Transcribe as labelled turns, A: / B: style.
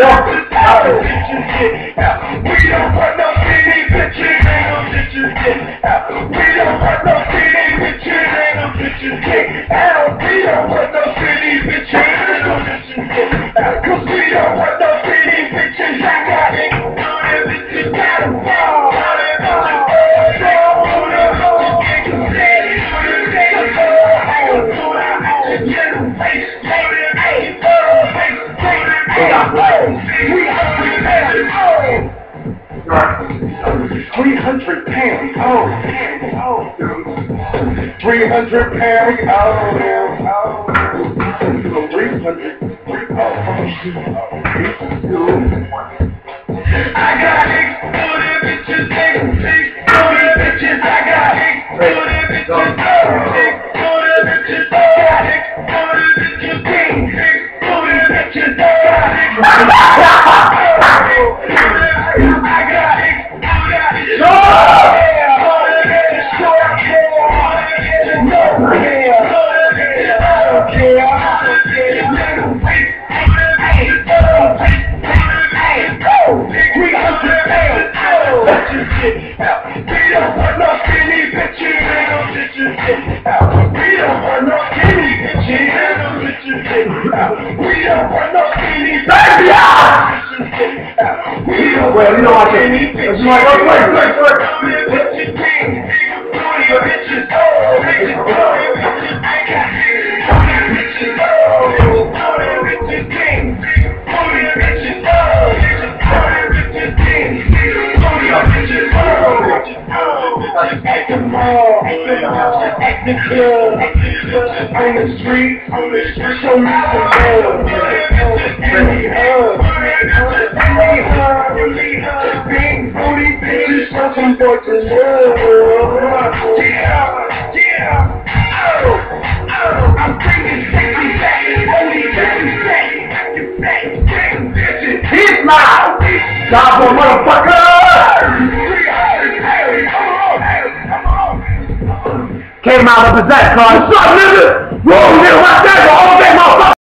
A: We don't want no skinny bitches, ain't no get out. Prepared. Oh. 300 pounds, oh, oh, 300 pounds, oh, oh, 300, I got big booty bitches, big, big booty bitches, I got big booty bitches, big booty get out. Oh, bitches, booty bitches, big, big booty bitches, oh, bitches, oh. At the mall, at the street, on the street, show me some love. Some boy to love. Yeah, yeah, oh, oh, I'm.
B: He's loud. Stop, motherfucker. Came out of possession, cause son, nigga. Whoa, nigga, watch that, all day, motherfucker.